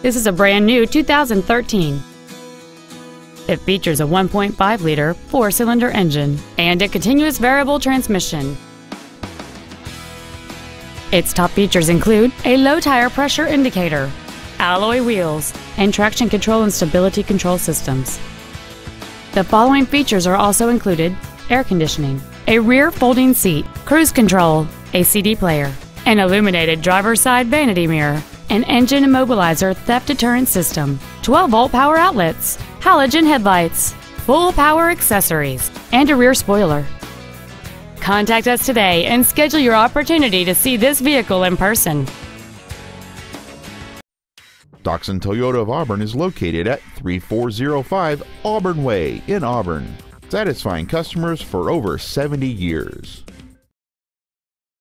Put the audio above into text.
This is a brand new 2013. It features a 1.5 liter four cylinder engine and a continuous variable transmission. Its top features include a low tire pressure indicator, alloy wheels, and traction control and stability control systems. The following features are also included air conditioning, a rear folding seat, cruise control, a CD player, an illuminated driver's side vanity mirror, an engine immobilizer theft deterrent system, 12 volt power outlets, halogen headlights, full power accessories, and a rear spoiler. Contact us today and schedule your opportunity to see this vehicle in person. Doxon Toyota of Auburn is located at 3405 Auburn Way in Auburn, satisfying customers for over 70 years.